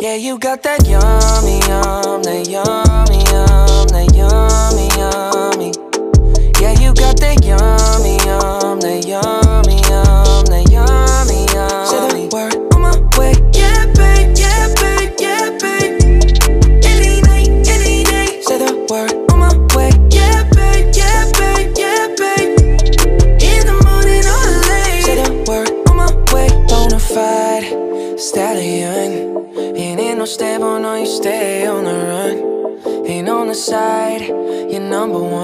Yeah, you got that yummy, yum, that yummy, yum, that yummy, yummy. Yeah, you got that yummy, yum, that yummy, yum, that yummy, yummy. Say the word on my way. Yeah, babe, yeah, babe, yeah, babe. Any night, any day. Say the word on my way. Yeah, babe, yeah, babe, yeah, babe. In the morning or late. Say the word on my way. Bonafide stallion. No stable, oh no, you stay on the run. Ain't on the side, you're number one.